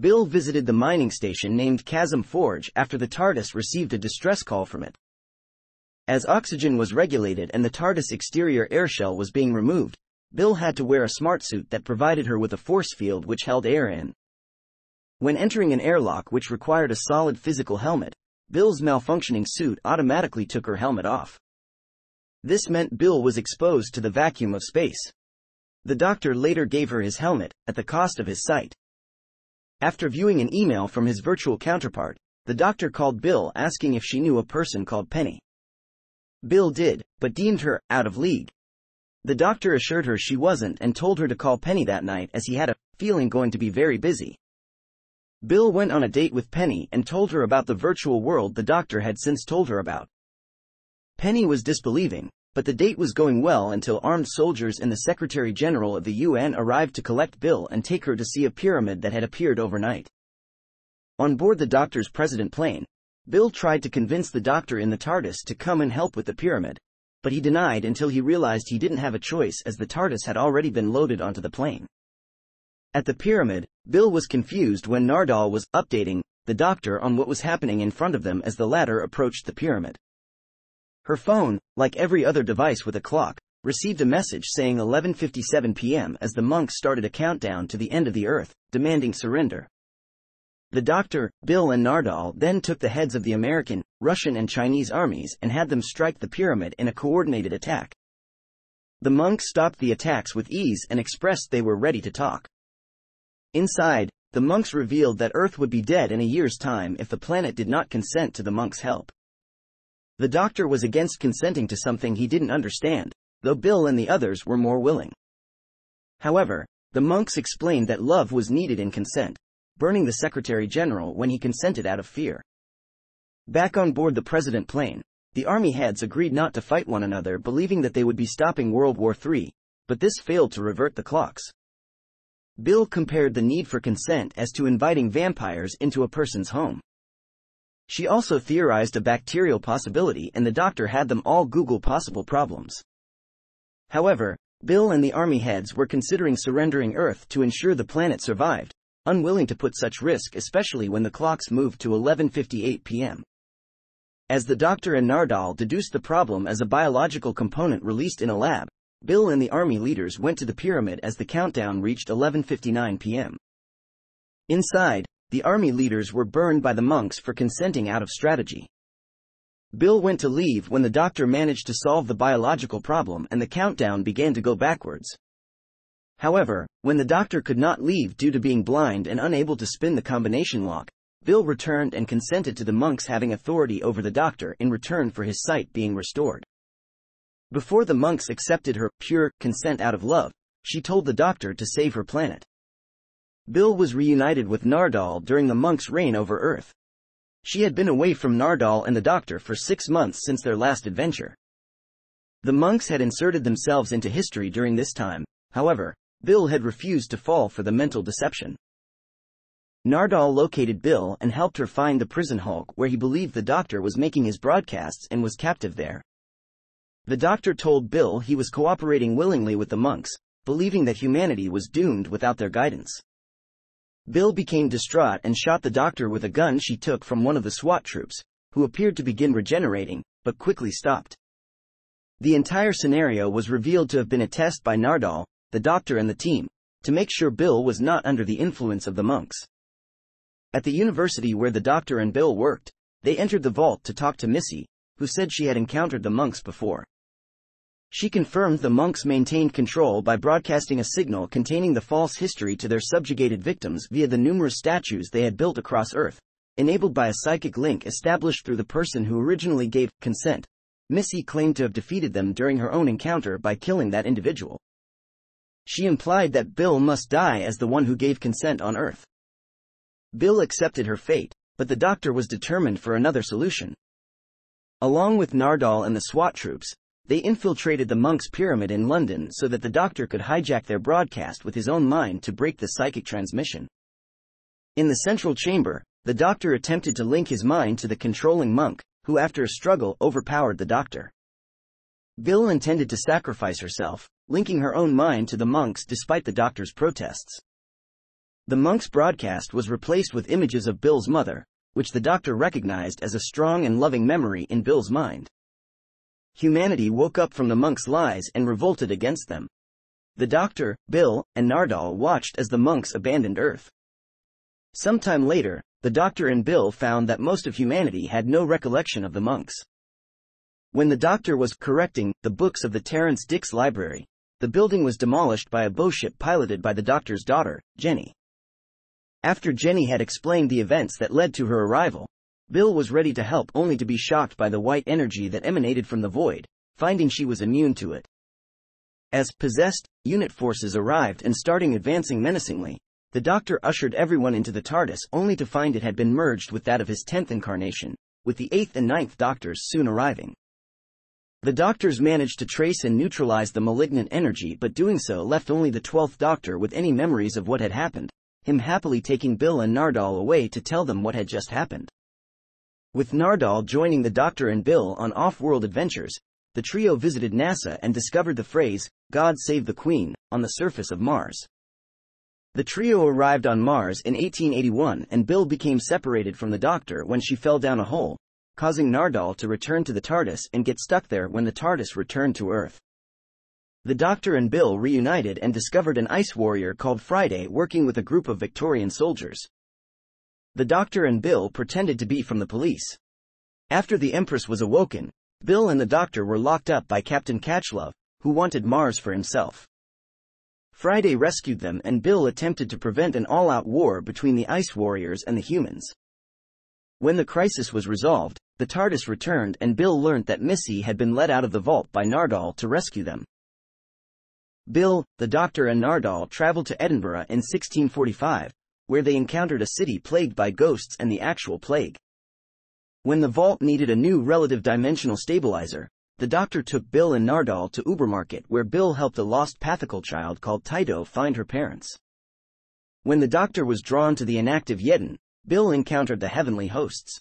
Bill visited the mining station named Chasm Forge after the TARDIS received a distress call from it. As oxygen was regulated and the TARDIS exterior airshell was being removed, Bill had to wear a smart suit that provided her with a force field which held air in. When entering an airlock which required a solid physical helmet, Bill's malfunctioning suit automatically took her helmet off. This meant Bill was exposed to the vacuum of space. The doctor later gave her his helmet, at the cost of his sight. After viewing an email from his virtual counterpart, the doctor called Bill asking if she knew a person called Penny. Bill did, but deemed her out of league. The doctor assured her she wasn't and told her to call Penny that night as he had a feeling going to be very busy. Bill went on a date with Penny and told her about the virtual world the doctor had since told her about. Penny was disbelieving, but the date was going well until armed soldiers and the Secretary General of the UN arrived to collect Bill and take her to see a pyramid that had appeared overnight. On board the doctor's president plane, Bill tried to convince the doctor in the TARDIS to come and help with the pyramid, but he denied until he realized he didn't have a choice as the TARDIS had already been loaded onto the plane. At the pyramid, Bill was confused when Nardole was updating the doctor on what was happening in front of them as the latter approached the pyramid. Her phone, like every other device with a clock, received a message saying 11:57 p.m. as the monks started a countdown to the end of the earth, demanding surrender. The doctor, Bill and Nardole then took the heads of the American, Russian and Chinese armies and had them strike the pyramid in a coordinated attack. The monks stopped the attacks with ease and expressed they were ready to talk. Inside, the monks revealed that Earth would be dead in a year's time if the planet did not consent to the monks' help. The doctor was against consenting to something he didn't understand, though Bill and the others were more willing. However, the monks explained that love was needed in consent burning the Secretary General when he consented out of fear. Back on board the President plane, the army heads agreed not to fight one another, believing that they would be stopping World War III, but this failed to revert the clocks. Bill compared the need for consent as to inviting vampires into a person's home. She also theorized a bacterial possibility, and the doctor had them all Google possible problems. However, Bill and the army heads were considering surrendering Earth to ensure the planet survived, unwilling to put such risk especially when the clocks moved to 11.58 p.m. As the doctor and Nardole deduced the problem as a biological component released in a lab, Bill and the army leaders went to the pyramid as the countdown reached 11.59 p.m. Inside, the army leaders were burned by the monks for consenting out of strategy. Bill went to leave when the doctor managed to solve the biological problem and the countdown began to go backwards. However, when the doctor could not leave due to being blind and unable to spin the combination lock, Bill returned and consented to the monks having authority over the doctor in return for his sight being restored. Before the monks accepted her pure consent out of love, she told the doctor to save her planet. Bill was reunited with Nardole during the monks' reign over Earth. She had been away from Nardole and the doctor for six months since their last adventure. The monks had inserted themselves into history during this time, however, Bill had refused to fall for the mental deception. Nardole located Bill and helped her find the prison hulk where he believed the doctor was making his broadcasts and was captive there. The doctor told Bill he was cooperating willingly with the monks, believing that humanity was doomed without their guidance. Bill became distraught and shot the doctor with a gun she took from one of the SWAT troops, who appeared to begin regenerating, but quickly stopped. The entire scenario was revealed to have been a test by Nardole, the doctor and the team, to make sure Bill was not under the influence of the monks. At the university where the doctor and Bill worked, they entered the vault to talk to Missy, who said she had encountered the monks before. She confirmed the monks maintained control by broadcasting a signal containing the false history to their subjugated victims via the numerous statues they had built across Earth, enabled by a psychic link established through the person who originally gave consent. Missy claimed to have defeated them during her own encounter by killing that individual. She implied that Bill must die as the one who gave consent on Earth. Bill accepted her fate, but the doctor was determined for another solution. Along with Nardole and the SWAT troops, they infiltrated the monks' pyramid in London so that the doctor could hijack their broadcast with his own mind to break the psychic transmission. In the central chamber, the doctor attempted to link his mind to the controlling monk, who after a struggle overpowered the doctor. Bill intended to sacrifice herself, linking her own mind to the monks despite the doctor's protests. The monk's broadcast was replaced with images of Bill's mother, which the doctor recognized as a strong and loving memory in Bill's mind. Humanity woke up from the monk's lies and revolted against them. The doctor, Bill, and Nardole watched as the monks abandoned Earth. Sometime later, the doctor and Bill found that most of humanity had no recollection of the monks. When the doctor was correcting the books of the Terrance Dicks library, the building was demolished by a bowship piloted by the doctor's daughter, Jenny. After Jenny had explained the events that led to her arrival, Bill was ready to help only to be shocked by the white energy that emanated from the void, finding she was immune to it. As possessed, unit forces arrived and starting advancing menacingly, the doctor ushered everyone into the TARDIS only to find it had been merged with that of his tenth incarnation, with the eighth and ninth doctors soon arriving. The doctors managed to trace and neutralize the malignant energy but doing so left only the twelfth doctor with any memories of what had happened, him happily taking Bill and Nardole away to tell them what had just happened. With Nardole joining the Doctor and Bill on off-world adventures, the trio visited NASA and discovered the phrase, God Save the Queen, on the surface of Mars. The trio arrived on Mars in 1881 and Bill became separated from the Doctor when she fell down a hole, causing Nardole to return to the TARDIS and get stuck there when the TARDIS returned to Earth. The Doctor and Bill reunited and discovered an ice warrior called Friday working with a group of Victorian soldiers. The Doctor and Bill pretended to be from the police. After the Empress was awoken, Bill and the Doctor were locked up by Captain Catchlove, who wanted Mars for himself. Friday rescued them and Bill attempted to prevent an all-out war between the Ice Warriors and the humans. When the crisis was resolved, the TARDIS returned and Bill learned that Missy had been let out of the vault by Nardole to rescue them. Bill, the doctor and Nardole traveled to Edinburgh in 1645, where they encountered a city plagued by ghosts and the actual plague. When the vault needed a new relative dimensional stabilizer, the doctor took Bill and Nardole to Ubermarket where Bill helped a lost pathical child called Tydo find her parents. When the doctor was drawn to the inactive Yedin, Bill encountered the heavenly hosts.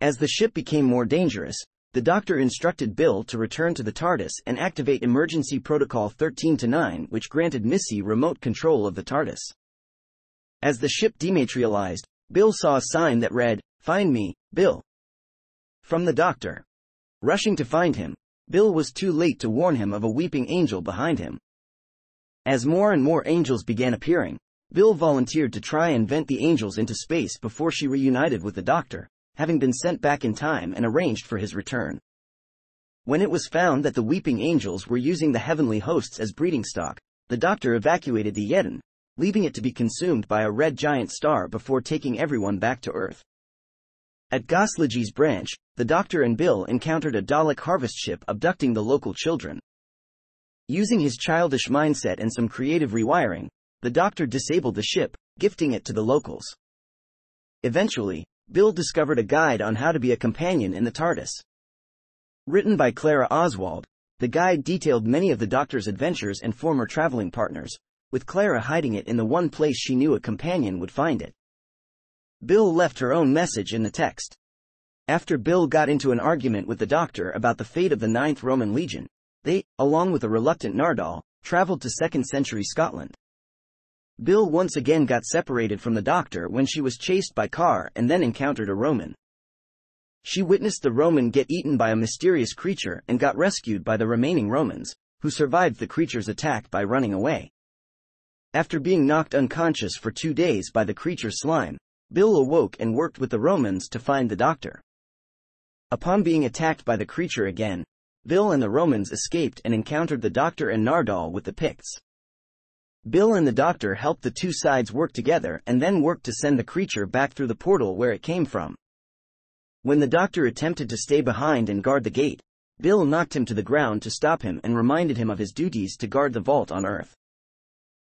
As the ship became more dangerous, the doctor instructed Bill to return to the TARDIS and activate Emergency Protocol 13-9 which granted Missy remote control of the TARDIS. As the ship dematerialized, Bill saw a sign that read, Find me, Bill. From the doctor. Rushing to find him, Bill was too late to warn him of a weeping angel behind him. As more and more angels began appearing, Bill volunteered to try and vent the angels into space before she reunited with the doctor, having been sent back in time and arranged for his return. When it was found that the weeping angels were using the heavenly hosts as breeding stock, the doctor evacuated the Yedin, leaving it to be consumed by a red giant star before taking everyone back to Earth. At Goslaj's branch, the doctor and Bill encountered a Dalek harvest ship abducting the local children. Using his childish mindset and some creative rewiring, the doctor disabled the ship, gifting it to the locals. Eventually, Bill discovered a guide on how to be a companion in the TARDIS. Written by Clara Oswald, the guide detailed many of the Doctor's adventures and former traveling partners, with Clara hiding it in the one place she knew a companion would find it. Bill left her own message in the text. After Bill got into an argument with the Doctor about the fate of the Ninth Roman Legion, they, along with a reluctant Nardole, traveled to 2nd century Scotland. Bill once again got separated from the doctor when she was chased by Kar and then encountered a Roman. She witnessed the Roman get eaten by a mysterious creature and got rescued by the remaining Romans, who survived the creature's attack by running away. After being knocked unconscious for two days by the creature's slime, Bill awoke and worked with the Romans to find the doctor. Upon being attacked by the creature again, Bill and the Romans escaped and encountered the doctor and Nardole with the Picts. Bill and the doctor helped the two sides work together and then worked to send the creature back through the portal where it came from. When the doctor attempted to stay behind and guard the gate, Bill knocked him to the ground to stop him and reminded him of his duties to guard the vault on Earth.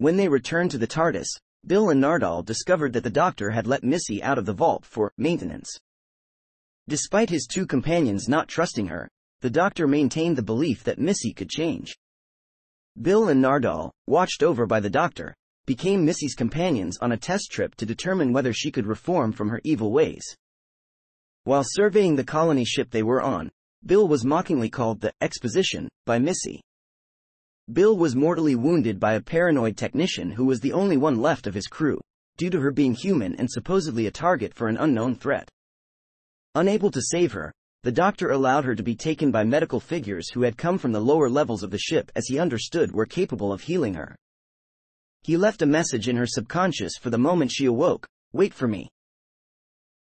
When they returned to the TARDIS, Bill and Nardole discovered that the doctor had let Missy out of the vault for maintenance. Despite his two companions not trusting her, the doctor maintained the belief that Missy could change. Bill and Nardole, watched over by the doctor, became Missy's companions on a test trip to determine whether she could reform from her evil ways. While surveying the colony ship they were on, Bill was mockingly called the Exposition by Missy. Bill was mortally wounded by a paranoid technician who was the only one left of his crew, due to her being human and supposedly a target for an unknown threat. Unable to save her, the doctor allowed her to be taken by medical figures who had come from the lower levels of the ship as he understood were capable of healing her. He left a message in her subconscious for the moment she awoke, wait for me,